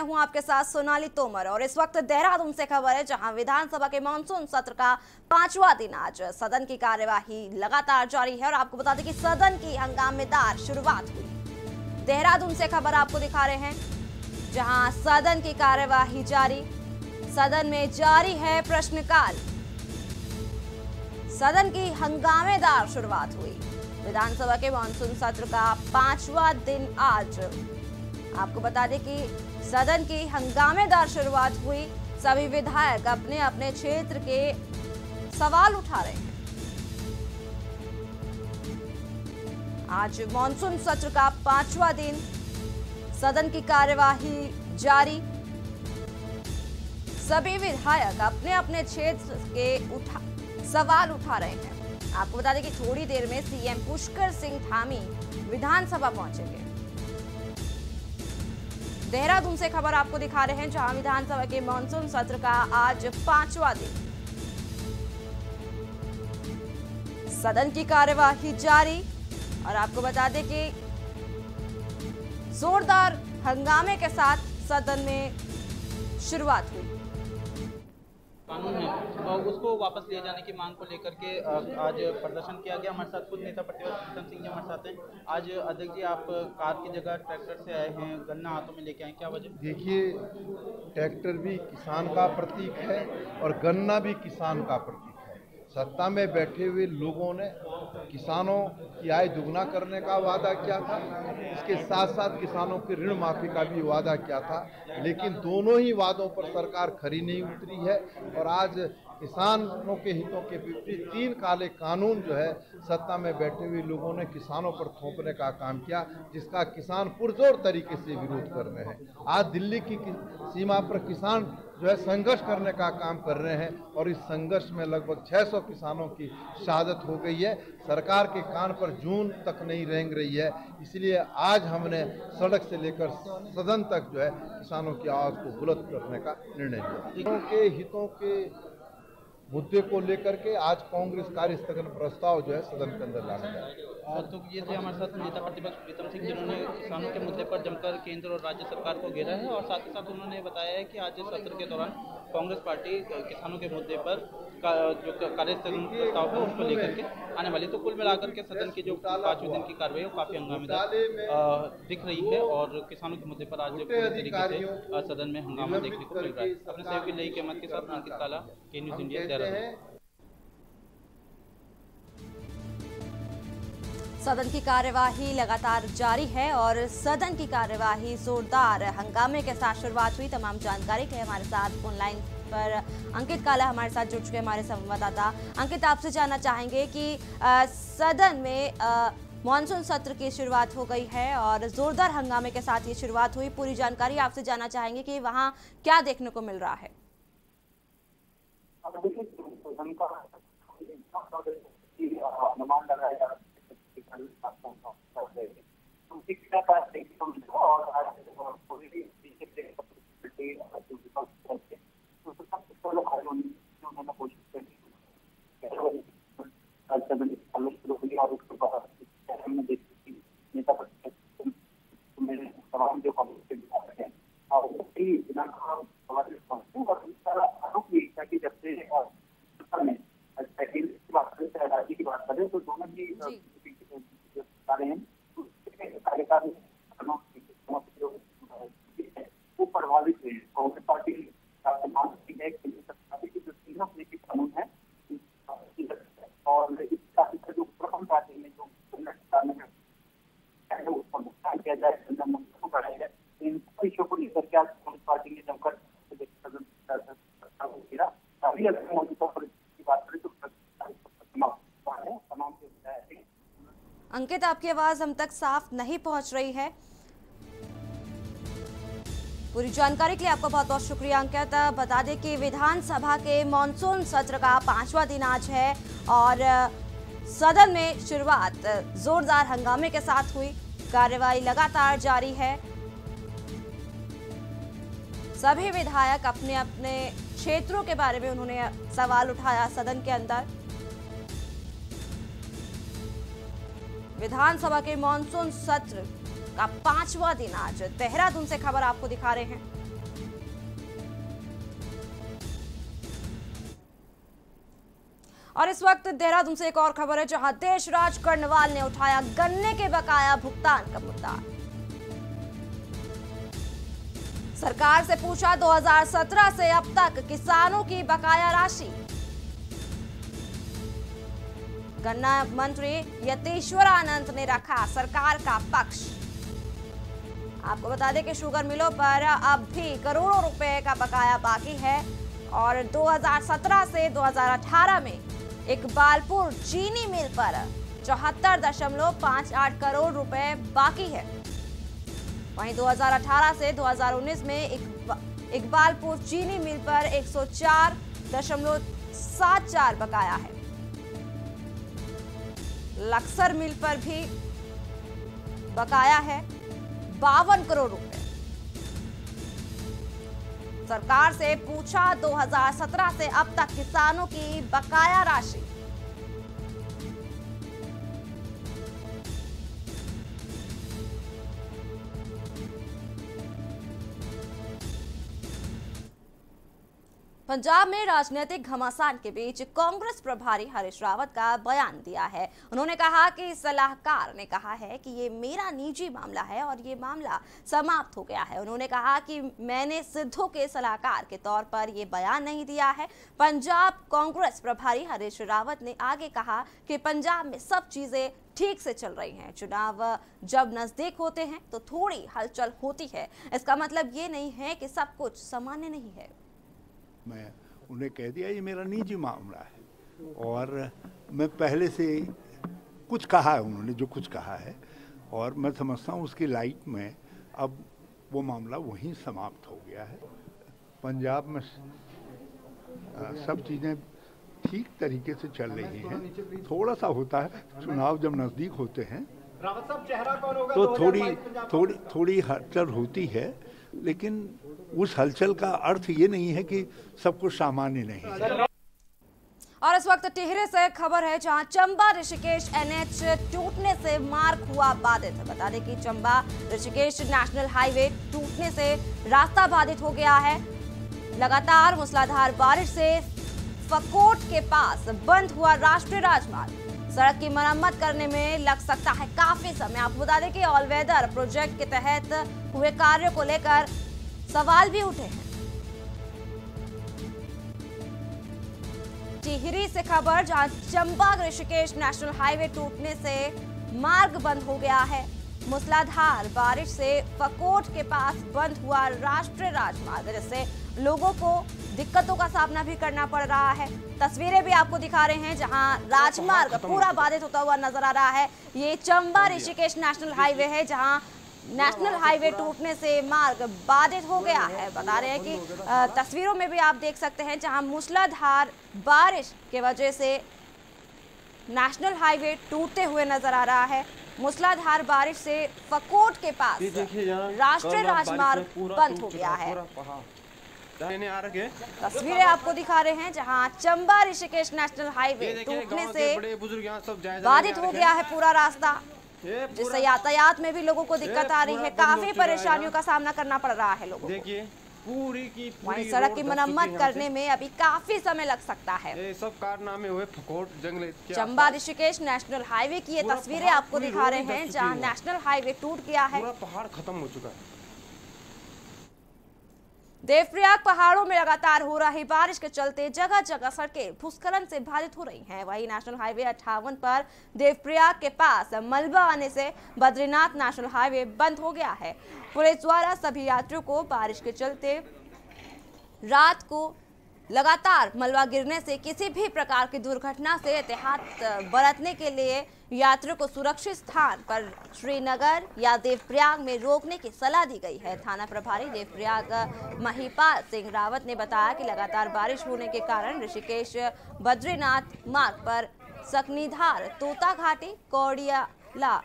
मैं हूँ आपके साथ सोनाली तोमर, और इस वक्त देहरादून से खबर है जहाँ विधानसभा के मानसून सत्र का पांचवा दिन आज सदन की कार्यवाही लगातार जारी है, और आपको बता दें कि सदन की हंगामेदार शुरुआत हुई। देहरादून से खबर आपको दिखा रहे हैं, जहाँ सदन की कार्यवाही जारी, सदन में जारी है प्रश्नकाल। सदन की हंगामेदार शुरुआत हुई। विधानसभा के मानसून सत्र का पांचवा दिन आज। आपको बता दें कि सदन की हंगामेदार शुरुआत हुई। सभी विधायक अपने अपने क्षेत्र के सवाल उठा रहे हैं। आज मानसून सत्र का पांचवा दिन। सदन की कार्यवाही जारी। सभी विधायक अपने अपने क्षेत्र के उठा सवाल उठा रहे हैं। आपको बता दें कि थोड़ी देर में सीएम पुष्कर सिंह धामी विधानसभा पहुँचेंगे। देहरादून से खबर आपको दिखा रहे हैं, जहाँ विधानसभा के मानसून सत्र का आज पांचवा दिन। सदन की कार्यवाही जारी, और आपको बता दें कि जोरदार हंगामे के साथ सदन में शुरुआत हुई। कानून है। उसको वापस लिए जाने की मांग को लेकर के आज प्रदर्शन किया गया। हमारे साथ खुद नेता प्रतिपक्ष सिंह जी हमारे साथ हैं। आज अध्यक्ष जी, आप कार की जगह ट्रैक्टर से आए हैं, गन्ना हाथों में लेके आए क्या वजह? देखिए, ट्रैक्टर भी किसान का प्रतीक है और गन्ना भी किसान का प्रतीक सत्ता में बैठे हुए लोगों ने किसानों की आय दुगना करने का वादा किया था। इसके साथ साथ किसानों की ऋण माफ़ी का भी वादा किया था। लेकिन दोनों ही वादों पर सरकार खरी नहीं उतरी है और आज किसानों के हितों के विपरीत तीन काले कानून जो है, सत्ता में बैठे हुए लोगों ने किसानों पर थोपने का काम किया, जिसका किसान पुरजोर तरीके से विरोध कर रहे हैं। आज दिल्ली की, सीमा पर किसान जो है संघर्ष करने का काम कर रहे हैं और इस संघर्ष में लगभग 600 किसानों की शहादत हो गई है। सरकार के कान पर जून तक नहीं रेंग रही है। इसलिए आज हमने सड़क से लेकर सदन तक जो है किसानों की आवाज़ को बुलंद करने का निर्णय लिया। के हितों के मुद्दे को लेकर के आज कांग्रेस कार्य स्थगन प्रस्ताव जो है सदन के अंदर लाना जाए तो ये थे हमारे साथ नेता प्रतिपक्ष प्रीतम सिंह जिन्होंने किसानों के मुद्दे पर जमकर केंद्र और राज्य सरकार को घेरा है और साथ ही साथ उन्होंने बताया है कि आज इस सत्र के दौरान कांग्रेस पार्टी किसानों के मुद्दे पर का, जो कार्यस्थगन प्रस्ताव है उसको लेकर के आने वाली तो कुल मिलाकर के सदन की जो पाँचवें दिन की कार्रवाई है वो काफ़ी हंगामेदार दिख रही है और किसानों के मुद्दे पर आज पूरी तरीके से सदन में हंगामा देखने को मिल रहा है। अपने सहयोगी लई के मत के साथ अंकित काला के न्यूज़ इंडिया देहरादून सदन की कार्यवाही लगातार जारी है और सदन की कार्यवाही जोरदार हंगामे के साथ शुरुआत हुई। तमाम जानकारी के हमारे साथ ऑनलाइन पर अंकित काला हमारे साथ जुड़ चुके हैं हमारे संवाददाता। अंकित आपसे जानना चाहेंगे कि अ, सदन में मानसून सत्र की शुरुआत हो गई है और जोरदार हंगामे के साथ ये शुरुआत हुई। पूरी जानकारी आपसे जानना चाहेंगे कि वहाँ क्या देखने को मिल रहा है? अनुमान लगाया जा शिक्षा का और आज पूरी पीछे उन्होंने कोशिश करी आज सदन चालू शुरू हुई और उसके बाद हमने देखी नेता जो कांग्रेस के विधायक हैं और उसकी बिना सवाल पहुँचे और इसका आरोप ये था कि जब से अ, सत्ता में अ, केंद्र की बात करें चाहे राज्य की बात करें तो दोनों ही अ, जी। जो सरकारें हैं उसके कार्यकाल में दोनों की जो, अ, है, वो प्रभावित हुए हैं कांग्रेस पार्टी का मान है केंद्र सरकार की जो तीनों कृषि कानून है और इसका इसका जो प्रथम पार्टी में जो केंद्र सरकार ने है उसका भुगतान किया जाए संजय मुक्त को बढ़ाया जाए इन विषयों को लेकर के आज कांग्रेस पार्टी ने जमकर सदन प्रस्ताव को गिरा अभी अगर मौजूदा परिस्थिति की बात करें तो तमाम है तमाम जो विधायक हैं अंकित आपकी आवाज़ हम तक साफ़ नहीं पहुँच रही है। पूरी जानकारी के लिए आपका बहुत बहुत शुक्रिया, अंकित। बता दें कि विधानसभा के मानसून सत्र का पांचवा दिन आज है और, सदन में शुरुआत जोरदार हंगामे के साथ हुई। कार्यवाही लगातार जारी है। सभी विधायक अपने अपने क्षेत्रों के बारे में उन्होंने सवाल उठाया सदन के अंदर। विधानसभा के मानसून सत्र का पांचवा दिन आज देहरादून से खबर आपको दिखा रहे हैं। और इस वक्त देहरादून से एक और खबर है, जहाँ देशराज कर्णवाल ने उठाया गन्ने के बकाया भुगतान का मुद्दा। सरकार से पूछा 2017 से अब तक किसानों की बकाया राशि गन्ना मंत्री यतीश्वर आनंद ने रखा सरकार का पक्ष। आपको बता दें कि शुगर मिलों पर अब भी करोड़ों रुपए का बकाया बाकी है और 2017 से 2018 में इकबालपुर चीनी मिल पर चौहत्तर दशमलव आठ करोड़ रुपए बाकी है। वहीं 2018 से 2019 में इकबालपुर चीनी मिल पर 104 दशमलव सात चार बकाया है। लक्सर मिल पर भी बकाया है बावन करोड़ रुपए। सरकार से पूछा 2017 से अब तक किसानों की बकाया राशि। पंजाब में राजनीतिक घमासान के बीच कांग्रेस प्रभारी हरीश रावत का बयान दिया है। उन्होंने कहा कि सलाहकार ने कहा है कि ये मेरा निजी मामला है और ये मामला समाप्त हो गया है। उन्होंने कहा कि मैंने सिद्धू के सलाहकार के तौर पर ये बयान नहीं दिया है। पंजाब कांग्रेस प्रभारी हरीश रावत ने आगे कहा कि पंजाब में सब चीज़ें ठीक से चल रही हैं। चुनाव जब नज़दीक होते हैं तो थोड़ी हलचल होती है। इसका मतलब ये नहीं है कि सब कुछ सामान्य नहीं है। मैं उन्हें कह दिया ये मेरा निजी मामला है। और मैं पहले से कुछ कहा है उन्होंने जो कुछ कहा है। और मैं समझता हूँ उसकी लाइट में अब वो मामला वहीं समाप्त हो गया है। पंजाब में सब चीज़ें ठीक तरीके से चल रही हैं। थोड़ा सा होता है चुनाव जब नज़दीक होते हैं तो थोड़ी थोड़ी थोड़ी हलचल होती है। लेकिन उस हलचल का अर्थ ये नहीं है कि सब कुछ सामान्य नहीं है। और इस वक्त टिहरे से खबर है जहाँ चंबा ऋषिकेश एनएच टूटने से मार्ग हुआ बाधित। बता दें कि चंबा ऋषिकेश नेशनल हाईवे टूटने से रास्ता बाधित हो गया है। लगातार मूसलाधार बारिश से फकोट के पास बंद हुआ राष्ट्रीय राजमार्ग। सड़क की मरम्मत करने में लग सकता है काफ़ी समय। आपको बता दें कि ऑल वेदर प्रोजेक्ट के तहत हुए कार्य को लेकर सवाल भी उठे हैं। टिहरी से खबर, जहाँ चंबा ऋषिकेश नेशनल हाईवे टूटने से मार्ग बंद हो गया है। मूसलाधार बारिश से फकोट के पास बंद हुआ राष्ट्रीय राजमार्ग, जिससे लोगों को दिक्कतों का सामना भी करना पड़ रहा है। तस्वीरें भी आपको दिखा रहे हैं जहाँ राजमार्ग पूरा बाधित होता हुआ नज़र आ रहा है। ये चंबा ऋषिकेश नेशनल हाईवे है जहाँ नेशनल हाईवे टूटने से मार्ग बाधित हो गया है। बता रहे हैं कि तस्वीरों में भी आप देख सकते हैं जहाँ मूसलाधार बारिश के वजह से नेशनल हाईवे टूटते हुए नज़र आ रहा है। मूसलाधार बारिश से फकोट के पास राष्ट्रीय राजमार्ग बंद हो गया है तस्वीरें आपको दिखा रहे हैं जहाँ चंबा ऋषिकेश नेशनल हाईवे टूटने से बाधित हो। गया है पूरा रास्ता जिससे यातायात में भी लोगों को दिक्कत आ रही है। काफ़ी परेशानियों का सामना करना पड़ रहा है लोगों देखिए पूरी की वहीं सड़क की मरम्मत करने में अभी काफ़ी समय लग सकता है। ये सब कारनामे हुए फकोट जंगल चंबा ऋषिकेश नेशनल हाईवे की ये तस्वीरें आपको दिखा रहे हैं जहाँ नेशनल हाईवे टूट गया है। पहाड़ खत्म हो चुका है। देवप्रयाग पहाड़ों में लगातार हो रही बारिश के चलते जगह जगह सड़कें भूस्खलन से बाधित हो रही हैं। वहीं नेशनल हाईवे अट्ठावन पर देवप्रयाग के पास मलबा आने से बद्रीनाथ नेशनल हाईवे बंद हो गया है। पुलिस द्वारा सभी यात्रियों को बारिश के चलते रात को लगातार मलबा गिरने से किसी भी प्रकार की दुर्घटना से एहतियात बरतने के लिए यात्रियों को सुरक्षित स्थान पर श्रीनगर या देवप्रयाग में रोकने की सलाह दी गई है। थाना प्रभारी देवप्रयाग महिपाल सिंह रावत ने बताया कि लगातार बारिश होने के कारण ऋषिकेश बद्रीनाथ मार्ग पर सकनीधार, तोता घाटी, कौड़ियाला,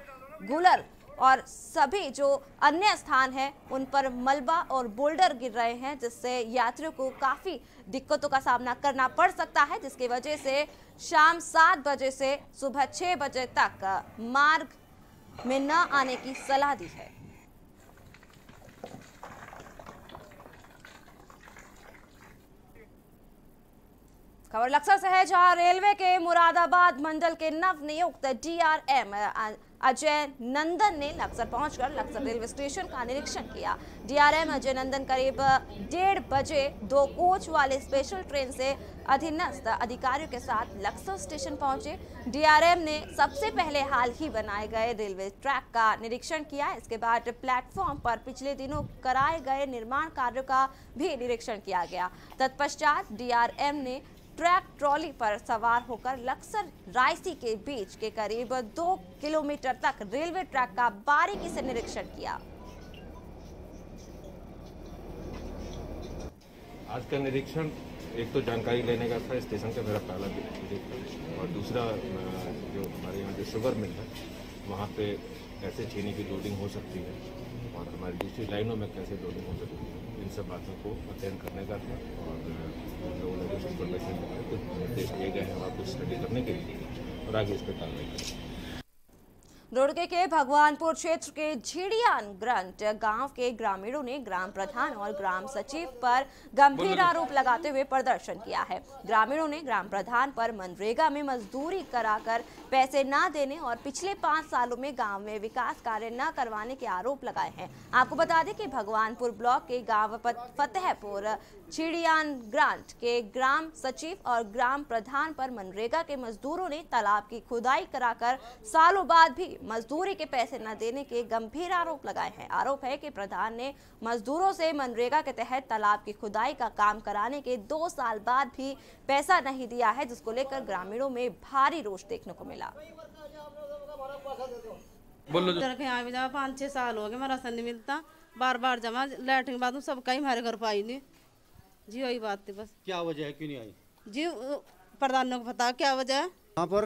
गुलर और सभी जो अन्य स्थान हैं, उन पर मलबा और बोल्डर गिर रहे हैं, जिससे यात्रियों को काफ़ी दिक्कतों का सामना करना पड़ सकता है, जिसकी वजह से शाम सात बजे से सुबह छः बजे तक मार्ग में न आने की सलाह दी है। खबर लक्सर से है, जहाँ रेलवे के मुरादाबाद मंडल के नव नियुक्त डीआरएम अजय नंदन ने लक्सर पहुंचकर लक्सर रेलवे स्टेशन का निरीक्षण किया। डीआरएम अजय नंदन करीब डेढ़ बजे दो कोच वाले स्पेशल ट्रेन से अधीनस्थ अधिकारियों के साथ लक्सर स्टेशन पहुँचे। डीआरएम ने सबसे पहले हाल ही बनाए गए रेलवे ट्रैक का निरीक्षण किया। इसके बाद प्लेटफॉर्म पर पिछले दिनों कराए गए निर्माण कार्यों का भी निरीक्षण किया गया। तत्पश्चात डीआरएम ने ट्रैक ट्रॉली पर सवार होकर लक्सर रायसी के बीच के करीब दो किलोमीटर तक रेलवे ट्रैक का बारीकी से निरीक्षण किया। आज का निरीक्षण, एक तो जानकारी लेने का था, स्टेशन का मेरा पहला था और दूसरा जो हमारे यहाँ जो शुगर मिल है, वहाँ पे कैसे चीनी की लोडिंग हो सकती है, और हमारी दूसरी लाइनों में कैसे लोडिंग हो सकती है। इन सब बातों को अध्ययन करने का था और उन लोगों ने कुछ इन्फॉर्मेशन कुछ निर्देश दिए गए हैं और कुछ स्टडी करने के लिए और आगे इस पर कार्रवाई करेंगे। रुड़के के भगवानपुर क्षेत्र के झिड़ियान ग्रंट गाँव के ग्रामीणों ने ग्राम प्रधान और ग्राम सचिव पर गंभीर आरोप लगाते हुए प्रदर्शन किया है। ग्रामीणों ने ग्राम प्रधान पर मनरेगा में मजदूरी कराकर पैसे न देने और पिछले पाँच सालों में गाँव में विकास कार्य न करवाने के आरोप लगाए हैं। आपको बता दें कि भगवानपुर ब्लॉक के गाँव फतेहपुर चिड़ियान ग्रांट के ग्राम सचिव और ग्राम प्रधान पर मनरेगा के मजदूरों ने तालाब की खुदाई कराकर सालों बाद भी मजदूरी के पैसे न देने के गंभीर आरोप लगाए हैं। आरोप है कि प्रधान ने मजदूरों से मनरेगा के तहत तालाब की खुदाई का काम कराने के दो साल बाद भी पैसा नहीं दिया है जिसको लेकर ग्रामीणों में भारी रोष देखने को मिला। बोलो जो। तरह के यहाँ भी जमा पाँच छः साल हो गए मेरा राशन नहीं मिलता। बार बार जमा लैटरिन बाथरूम सबका ही हमारे घर पाई नहीं। जी वही बात थी बस। क्या वजह है? क्यों नहीं आई? जी प्रधानों को पता क्या वजह है? यहाँ पर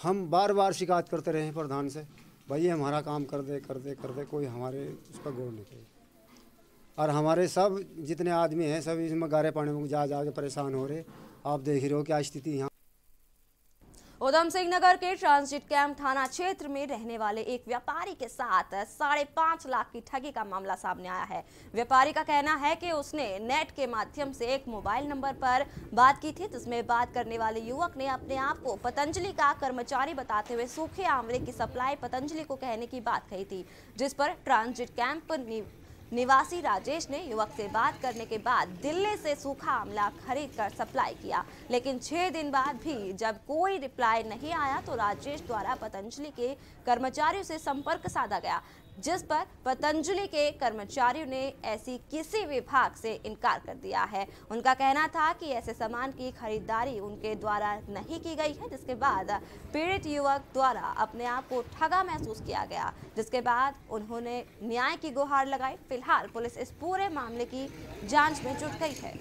हम बार बार शिकायत करते रहे प्रधान से, भाई ये हमारा काम कर दे कर दे कर दे, कोई हमारे उस पर गौर नहीं करे और हमारे सब जितने आदमी हैं, सब इसमें गारे पानी में जा जा के परेशान हो रहे आप देख रहे हो क्या स्थिति यहाँ उधम सिंह नगर के ट्रांजिट कैंप थाना क्षेत्र में रहने वाले एक व्यापारी के साथ साढ़े पाँच लाख की ठगी का मामला सामने आया है। व्यापारी का कहना है कि उसने नेट के माध्यम से एक मोबाइल नंबर पर बात की थी, जिसमें बात करने वाले युवक ने अपने आप को पतंजलि का कर्मचारी बताते हुए सूखे आंवले की सप्लाई पतंजलि को कहने की बात कही थी, जिस पर ट्रांजिट कैंप निवासी राजेश ने युवक से बात करने के बाद दिल्ली से सूखा आमला खरीद कर सप्लाई किया। लेकिन छह दिन बाद भी जब कोई रिप्लाई नहीं आया तो राजेश द्वारा पतंजलि के कर्मचारियों से संपर्क साधा गया। जिस पर पतंजलि के कर्मचारियों ने ऐसी किसी विभाग से इनकार कर दिया है। उनका कहना था कि ऐसे सामान की खरीदारी उनके द्वारा नहीं की गई है, जिसके बाद पीड़ित युवक द्वारा अपने आप को ठगा महसूस किया गया, जिसके बाद उन्होंने न्याय की गुहार लगाई। फ़िलहाल पुलिस इस पूरे मामले की जाँच में जुट गई है।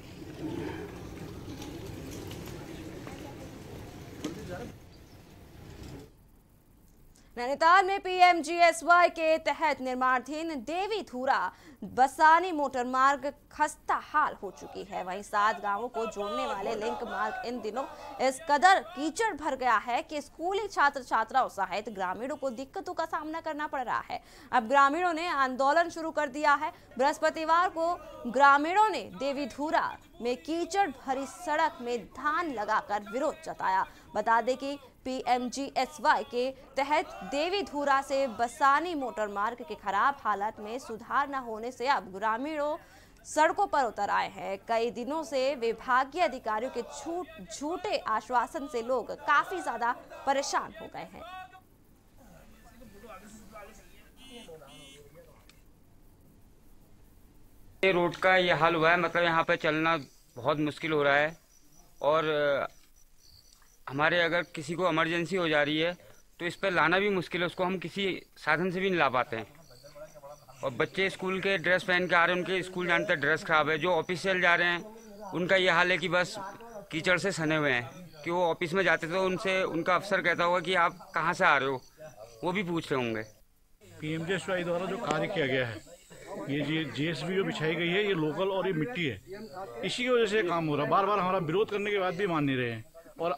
नैनीताल में पीएमजीएसवाई के तहत निर्माणाधीन देवी धूरा बसानी मोटर मार्ग खस्ता हाल हो चुकी है। वहीं सात गाँवों को जोड़ने वाले लिंक मार्ग इन दिनों इस कदर कीचड़ भर गया है कि स्कूली छात्र छात्राओं सहित ग्रामीणों को दिक्कतों का सामना करना पड़ रहा है। अब ग्रामीणों ने आंदोलन शुरू कर दिया है। बृहस्पतिवार को ग्रामीणों ने देवी धूरा में कीचड़ भरी सड़क में धान लगाकर विरोध जताया। बता दें कि पीएमजीएसवाई के तहत देवी धूरा से बसानी मोटर मार्ग के खराब हालत में सुधार न होने से अब ग्रामीणों सड़कों पर उतर आए हैं। कई दिनों से विभागीय अधिकारियों के झूठ झूठे आश्वासन से लोग काफ़ी ज़्यादा परेशान हो गए हैं। ये रोड का ये हाल हुआ है मतलब यहाँ पे चलना बहुत मुश्किल हो रहा है और हमारे अगर किसी को इमरजेंसी हो जा रही है तो इस पर लाना भी मुश्किल है, उसको हम किसी साधन से भी नहीं ला पाते हैं। और बच्चे स्कूल के ड्रेस पहन के आ रहे हैं, उनके स्कूल जाने तक ड्रेस खराब है, जो ऑफिशियल जा रहे हैं, उनका ये हाल है कि बस कीचड़ से सने हुए हैं, कि वो ऑफ़िस में जाते तो उनसे, उनका अफसर कहता होगा कि आप कहाँ से आ रहे हो? वो भी पूछ रहे होंगे। पीएमजेएसवाई द्वारा जो कार्य किया गया है, ये जी जीएसबी जो बिछाई गई है, ये लोकल और ये मिट्टी है। इसी की वजह से काम हो रहा है। बार बार हमारा विरोध करने के बाद भी मान नहीं रहे हैं। और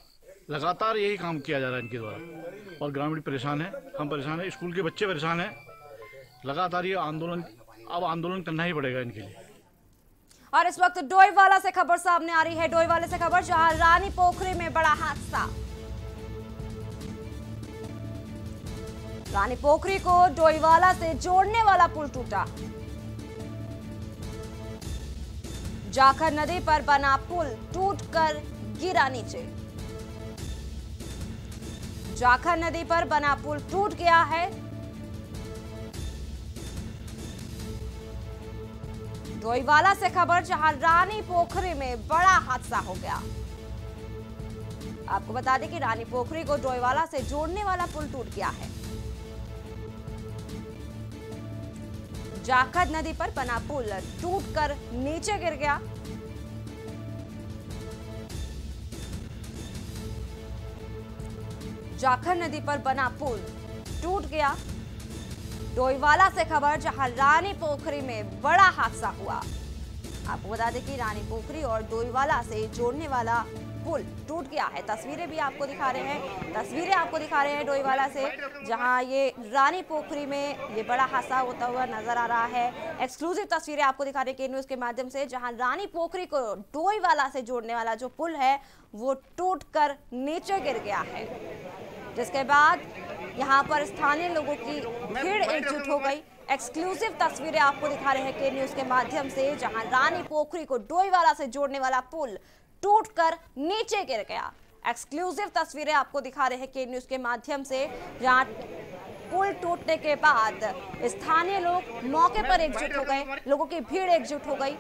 लगातार यही काम किया जा रहा है इनके द्वारा। और ग्रामीण परेशान है, हम परेशान है, स्कूल के बच्चे परेशान हैं। लगातार ये आंदोलन, अब आंदोलन करना ही पड़ेगा इनके लिए। और इस वक्त डोईवाला से खबर सामने आ रही है। डोईवाले से खबर, जहाँ रानी पोखरी में बड़ा हादसा। रानी पोखरी को डोईवाला से जोड़ने वाला पुल टूटा। जाखर नदी पर बना पुल टूटकर गिरा नीचे। जाखर नदी पर बना पुल टूट गया है। डोईवाला से खबर, जहाँ रानी पोखरी में बड़ा हादसा हो गया। आपको बता दें कि रानी पोखरी को डोईवाला से जोड़ने वाला पुल टूट गया है। जाखद नदी पर बना पुल टूटकर नीचे गिर गया। जाखर नदी पर बना पुल। टूट गया। डोईवाला से खबर, जहाँ रानी पोखरी में बड़ा हादसा हुआ। आपको बता दें कि रानी पोखरी और डोईवाला से जोड़ने वाला पुल टूट गया है। तस्वीरें भी आपको दिखा रहे हैं। तस्वीरें आपको दिखा रहे हैं डोईवाला से, जहाँ ये रानी पोखरी में ये बड़ा हादसा होता हुआ नज़र आ रहा है। एक्सक्लूसिव तस्वीरें आपको दिखा रहे हैं न्यूज़ के माध्यम से, जहाँ रानी पोखरी को डोईवाला से जोड़ने वाला जो पुल है, वो टूट कर नीचे गिर गया है। जिसके बाद यहाँ पर स्थानीय लोगों की भीड़ एकजुट हो गई। एक्सक्लूसिव तस्वीरें आपको दिखा रहे हैं के न्यूज़ के माध्यम से जहाँ रानी पोखरी को डोईवाला से जोड़ने वाला पुल टूटकर नीचे गिर गया। एक्सक्लूसिव तस्वीरें आपको दिखा रहे हैं के न्यूज़ के माध्यम से जहाँ पुल टूटने के बाद स्थानीय लोग मौके पर एकजुट हो गए। लोगों की भीड़ एकजुट हो गई।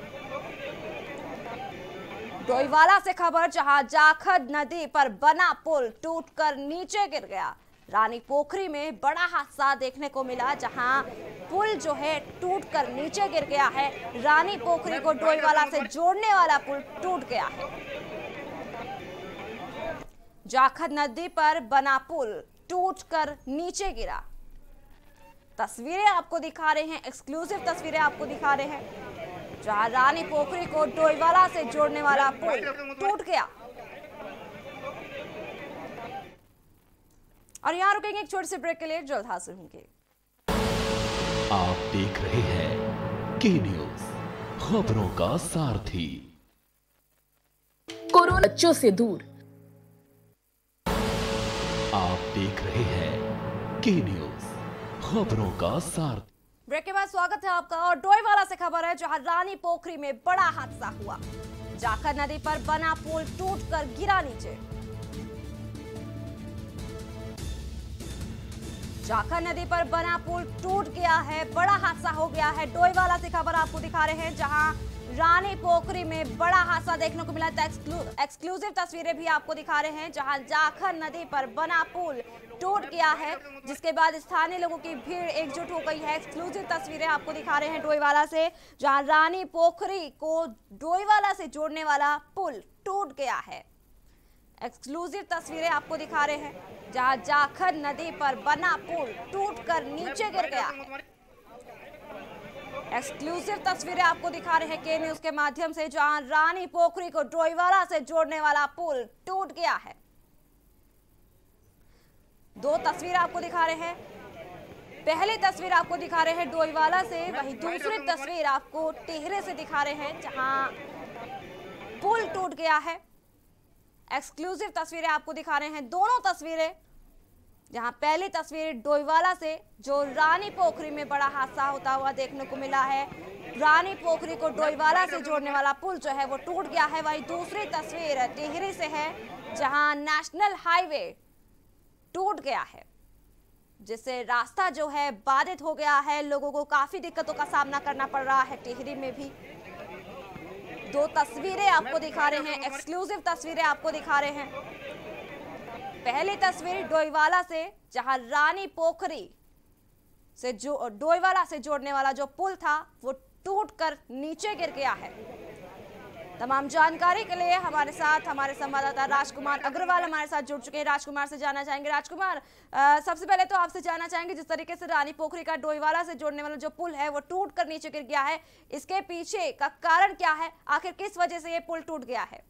डोईवाला से खबर, जहाँ जाखद नदी पर बना पुल टूटकर नीचे गिर गया। रानी पोखरी में बड़ा हादसा देखने को मिला, जहाँ पुल जो है टूटकर नीचे गिर गया है। रानी पोखरी को डोईवाला से जोड़ने वाला पुल टूट गया है। जाखद नदी पर बना पुल टूटकर नीचे गिरा। तस्वीरें आपको दिखा रहे हैं एक्सक्लूसिव तस्वीरें आपको दिखा रहे हैं। जहाँ रानी पोखरी को डोईवाला से जोड़ने वाला पुल टूट गया। और यहाँ रुकेंगे एक छोटे से ब्रेक के लिए जल्द हाजिर होंगे। आप देख रहे हैं के न्यूज़ खबरों का सारथी। कोरोना बच्चों से दूर। आप देख रहे हैं के न्यूज़ खबरों का सारथी। ब्रेक के बाद स्वागत है आपका, और डोईवाला से खबर है जहाँ रानी पोखरी में बड़ा हादसा हुआ। जाखर नदी पर बना पुल टूटकर गिरा नीचे। जाखर नदी पर बना पुल टूट गया है, बड़ा हादसा हो गया है। डोईवाला से खबर आपको दिखा रहे हैं, जहाँ रानी पोखरी में बड़ा हादसा देखने को मिला। था एक्सक्लूसिव तस्वीरें भी आपको दिखा रहे हैं, जहाँ जाखर नदी पर बना पुल टूट गया है, जिसके बाद स्थानीय लोगों की भीड़ एकजुट हो गई है। एक्सक्लूसिव तस्वीरें आपको दिखा रहे हैं डोईवाला से, जहाँ रानी पोखरी को डोईवाला से जोड़ने वाला पुल टूट गया है। एक्सक्लूसिव तस्वीरें आपको दिखा रहे हैं, जहाँ जाखर नदी पर बना पुल टूटकर नीचे गिर गया। एक्सक्लूसिव तस्वीरें आपको दिखा रहे हैं के न्यूज़ के माध्यम से, जहाँ रानी पोखरी को डोईवाला से जोड़ने वाला पुल टूट गया है। दो तस्वीर आपको दिखा रहे हैं। पहली तस्वीर आपको दिखा रहे हैं डोईवाला से, वहीं दूसरी तस्वीर आपको टिहरे से दिखा रहे हैं, जहाँ पुल टूट गया है। एक्सक्लूसिव तस्वीरें आपको दिखा रहे हैं, दोनों तस्वीरें। जहाँ पहली तस्वीर डोईवाला से, जो रानी पोखरी में बड़ा हादसा होता हुआ देखने को मिला है। रानी पोखरी को डोईवाला से जोड़ने वाला पुल जो है, वो टूट गया है। वहीं दूसरी तस्वीर टिहरी से है, जहाँ नेशनल हाईवे टूट गया है, जिससे रास्ता जो है बाधित हो गया है। लोगों को काफ़ी दिक्कतों का सामना करना पड़ रहा है टिहरी में भी। दो तस्वीरें आपको दिखा रहे हैं एक्सक्लूसिव तस्वीरें आपको दिखा रहे हैं। पहली तस्वीर डोईवाला से, जहाँ रानी पोखरी से जो, डोईवाला से जोड़ने वाला जो पुल था, वो टूटकर नीचे गिर गया है। तमाम जानकारी के लिए हमारे साथ हमारे संवाददाता राजकुमार अग्रवाल हमारे साथ जुड़ चुके हैं। राजकुमार से जानना चाहेंगे। राजकुमार सबसे पहले तो आपसे जानना चाहेंगे, जिस तरीके से रानी पोखरी का डोईवाला से जोड़ने वाला जो पुल है, वो टूट कर नीचे गिर गया है। इसके पीछे का कारण क्या है? आखिर किस वजह से ये पुल टूट गया है?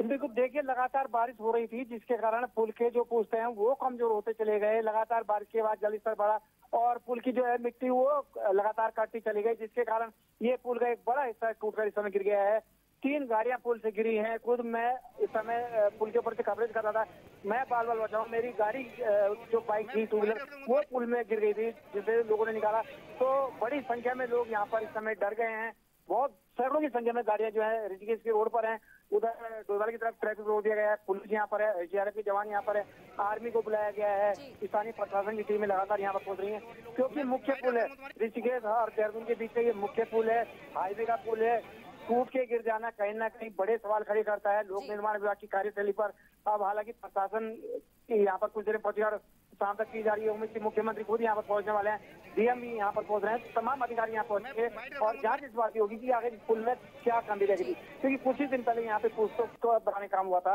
बिल्कुल देखिए, लगातार बारिश हो रही थी, जिसके कारण पुल के जो पुष्ट हैं, वो कमज़ोर होते चले गए। लगातार बारिश के बाद जल स्तर बढ़ा। और पुल की जो है मिट्टी, वो लगातार काटती चली गई, जिसके कारण ये पुल का एक बड़ा हिस्सा टूटकर इस समय गिर गया है। तीन गाड़ियाँ पुल से गिरी हैं। खुद मैं इस समय पुल के ऊपर से कवरेज कर रहा था। मैं बाल बाल बचाऊं, मेरी गाड़ी जो बाइक थी टू व्हीलर वो पुल में गिर गई थी, जिसे लोगों ने निकाला। तो बड़ी संख्या में लोग यहाँ पर इस समय डर गए हैं। बहुत सैकड़ों की संख्या में गाड़ियाँ जो है, ऋषिकेश के रोड पर हैं। उधर डोईवाला की तरफ़ ट्रैफ़िक रोक दिया गया है। पुलिस यहाँ पर है एसडीआरएफ के जवान यहाँ पर है। आर्मी को बुलाया गया है। स्थानीय प्रशासन की टीमें लगातार यहाँ पर पहुँच रही है। क्योंकि मुख्य पुल है ऋषिकेश और देहरादून के बीच का ये मुख्य पुल है हाईवे का पुल है। टूट के गिर जाना कहीं ना कहीं बड़े सवाल खड़े करता है। लोक निर्माण विभाग की कार्यशैली पर। अब हालाँकि प्रशासन यहाँ पर कुछ देर में पहुंचेगा और शाम तक की जा रही है। उम्मीद थी मुख्यमंत्री खुद यहाँ पर पहुँचने वाले हैं। डीएम भी यहाँ पर पहुँच रहे हैं। तमाम अधिकारी यहाँ पहुँचेंगे और जाँच इस बात की होगी कि आगे पुल में क्या कमी रह गई क्योंकि कुछ ही दिन पहले यहाँ पे पुल तो, बनाने काम हुआ था।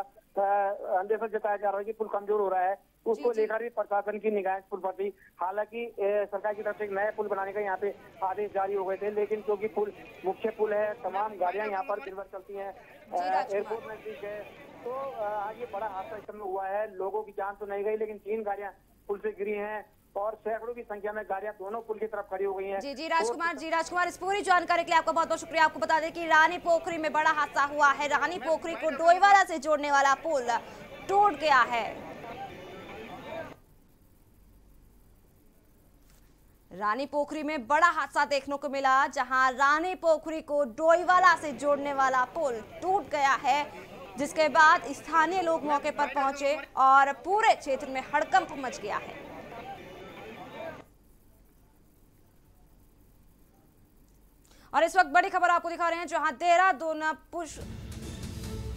अंदेशा जताया जा रहा है कि पुल कमज़ोर हो रहा है। उसको लेकर भी प्रशासन की निगाह इस पुल पर थी हालाँकि सरकार की तरफ़ से एक नया पुल बनाने का यहाँ पे आदेश जारी हो गए थे। लेकिन क्योंकि पुल मुख्य पुल है तमाम गाड़ियाँ यहाँ पर दिन भर चलती हैं। एयरपोर्ट नज़दीक है। तो आज ये बड़ा हादसा इस समय हुआ है। लोगों की जान तो नहीं गई लेकिन तीन गाड़ियाँ पुल से गिरी हैं और सैकड़ों की संख्या में गाड़ियाँ दोनों पुल की तरफ़ खड़ी हो गई हैं। जी जी राजकुमार जी राजकुमार इस पूरी जानकारी के लिए आपका बहुत बहुत शुक्रिया। आपको बता दें कि रानी पोखरी में बड़ा हादसा हुआ है। रानी पोखरी को डोईवाला से जोड़ने वाला पुल टूट गया है। रानी पोखरी में बड़ा हादसा देखने को मिला जहाँ रानी पोखरी को डोईवाला से जोड़ने वाला पुल टूट गया है। जिसके बाद स्थानीय लोग मौके पर पहुँचे और पूरे क्षेत्र में हड़कंप मच गया है। और इस वक्त बड़ी खबर आपको दिखा रहे हैं, जहाँ देहरादून पुष,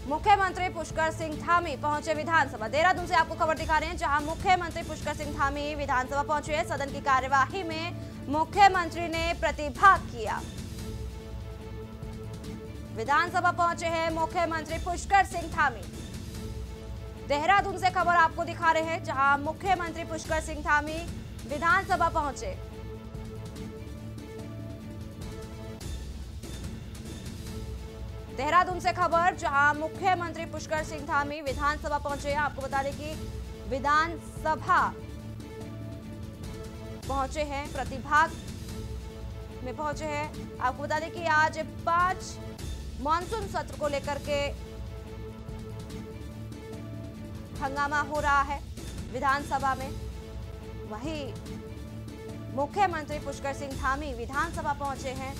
मुख्यमंत्री पुष्कर सिंह धामी पहुँचे विधानसभा। देहरादून से आपको खबर दिखा रहे हैं, जहाँ मुख्यमंत्री पुष्कर सिंह धामी विधानसभा पहुँचे सदन की कार्यवाही में मुख्यमंत्री ने प्रतिभाग किया। विधानसभा पहुँचे हैं मुख्यमंत्री पुष्कर सिंह धामी देहरादून से खबर आपको दिखा रहे हैं, जहाँ मुख्यमंत्री पुष्कर सिंह धामी विधानसभा पहुँचे। देहरादून से खबर, जहाँ मुख्यमंत्री पुष्कर सिंह धामी विधानसभा पहुँचे हैं, आपको बता दें कि विधानसभा पहुँचे हैं, प्रतिभाग में पहुँचे हैं। आपको बता दें कि आज पाँच मानसून सत्र को लेकर के हंगामा हो रहा है विधानसभा में। वहीं मुख्यमंत्री पुष्कर सिंह धामी विधानसभा पहुँचे हैं।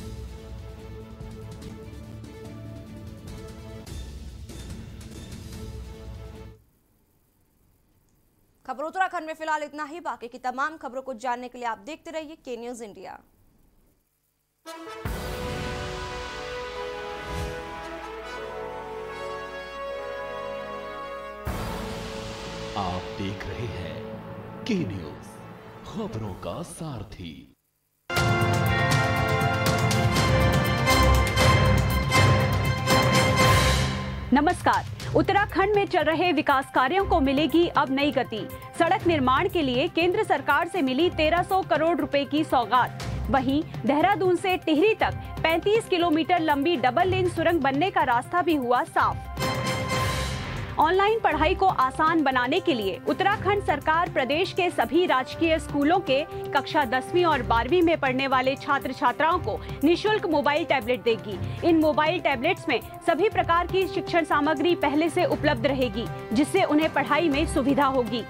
खबर उत्तराखंड में फ़िलहाल इतना ही। बाकी की तमाम खबरों को जानने के लिए आप देखते रहिए के न्यूज़ इंडिया आप देख रहे हैं के न्यूज़ खबरों का सारथी। नमस्कार। उत्तराखंड में चल रहे विकास कार्यों को मिलेगी अब नई गति। सड़क निर्माण के लिए केंद्र सरकार से मिली 1300 करोड़ रुपए की सौगात। वहीं देहरादून से टिहरी तक 35 किलोमीटर लंबी डबल लेन सुरंग बनने का रास्ता भी हुआ साफ़। ऑनलाइन पढ़ाई को आसान बनाने के लिए उत्तराखंड सरकार प्रदेश के सभी राजकीय स्कूलों के कक्षा दसवीं और बारहवीं में पढ़ने वाले छात्र छात्राओं को निशुल्क मोबाइल टैबलेट देगी। इन मोबाइल टैबलेट्स में सभी प्रकार की शिक्षण सामग्री पहले से उपलब्ध रहेगी, जिससे उन्हें पढ़ाई में सुविधा होगी।